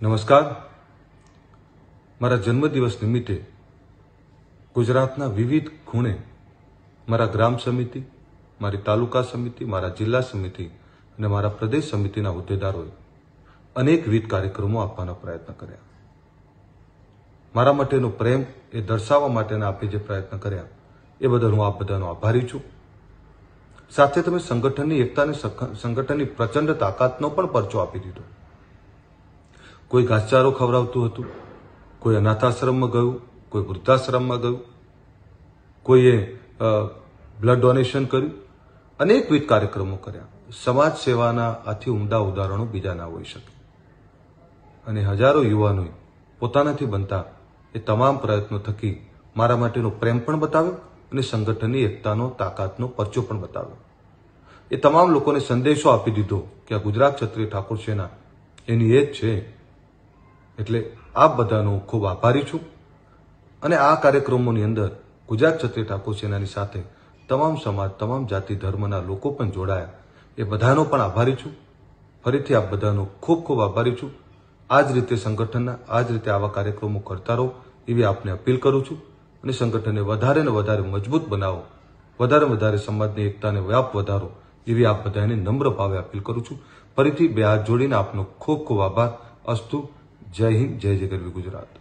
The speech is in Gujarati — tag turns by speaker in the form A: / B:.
A: નમસ્કાર. મારા જન્મદિવસ નિમિત્તે ગુજરાતના વિવિધ ખૂણે મારા ગ્રામ સમિતિ, મારી તાલુકા સમિતિ, મારા જિલ્લા સમિતિ અને મારા પ્રદેશ સમિતિના હોદ્દેદારોએ અનેકવિધ કાર્યક્રમો આપવાનો પ્રયત્ન કર્યા. મારા માટેનો પ્રેમ એ દર્શાવવા માટેના આપે જે પ્રયત્ન કર્યા, એ બદલ હું આપ બધાનો આભારી છું. સાથે તમે સંગઠનની એકતાની સંગઠનની પ્રચંડ તાકાતનો પણ પરચો આપી દીધો. કોઈ ઘાસચારો ખવડાવતું હતું, કોઈ અનાથાશ્રમમાં ગયું, કોઈ વૃદ્ધાશ્રમમાં ગયું, કોઈએ બ્લડ ડોનેશન કર્યું અનેકવિધ કાર્યક્રમો કર્યા. સમાજ સેવાના આથી ઉમદા ઉદાહરણો બીજા ના હોઈ શકે. અને હજારો યુવાનોએ પોતાનાથી બનતા એ તમામ પ્રયત્નો થકી મારા માટેનો પ્રેમ પણ બતાવ્યો અને સંગઠનની એકતાનો, તાકાતનો પરચો પણ બતાવ્યો. એ તમામ લોકોને સંદેશો આપી દીધો કે આ ગુજરાત ક્ષત્રિય ઠાકોર સેના એની એ જ છે એટલે આપ બધાનો ખૂબ આભારી છું. અને આ કાર્યક્રમોની અંદર ગુજરાત ક્ષત્રિય ઠાકોર સેનાની સાથે તમામ સમાજ, તમામ જાતિ, ધર્મના લોકો પણ જોડાયા. એ બધાનો પણ આભારી છું. ફરીથી આપ બધાનો ખૂબ ખૂબ આભારી છું. આ જ રીતે સંગઠનના આ જ રીતે આવા કાર્યક્રમો કરતા રહો એવી આપને અપીલ કરું છું. અને સંગઠનને વધારે ને વધારે મજબૂત બનાવો. વધારે વધારે સમાજની એકતાને વ્યાપ વધારો એવી આપ બધાને નમ્ર ભાવે અપીલ કરું છું. ફરીથી બે હાથ જોડીને આપનો ખૂબ ખૂબ આભાર. અસ્તુ જય હિન્દ જય જય ગરવી ગુજરાત.